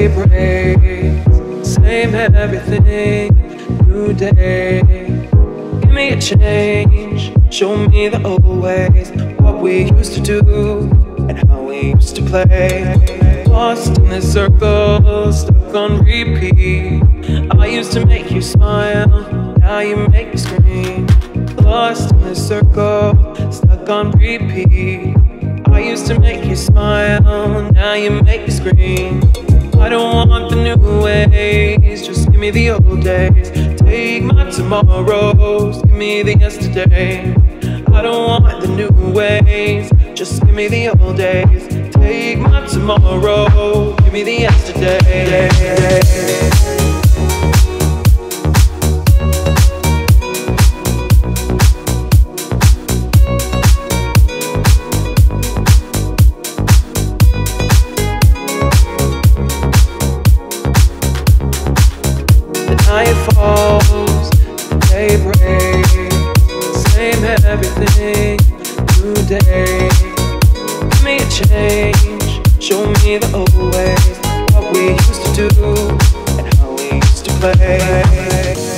the day. Same everything, new day. Give me a change, show me the old ways. What we used to do, and how we used to play. Lost in this circle, stuck on repeat. I used to make you smile, now you make me scream. Lost in this circle, stuck on repeat. I used to make you smile, now you make me scream. I don't want the new ways, just give me the old days. Take my tomorrows, give me the yesterday. I don't want the new ways, just give me the old days. Take my tomorrow, give me the yesterday. Same everything. Give me a change, show me the old ways, what we used to do, and how we used to play.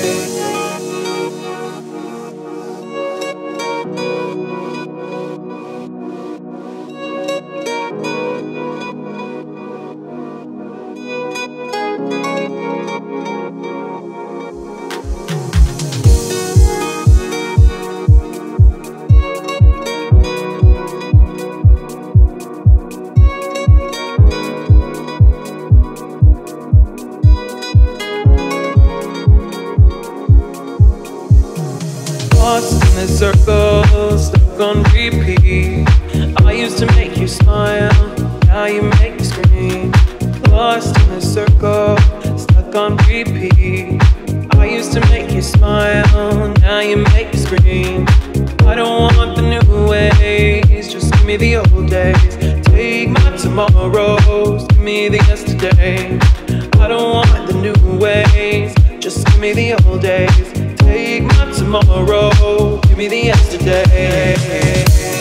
Old days. Take my tomorrow, give me the yesterday.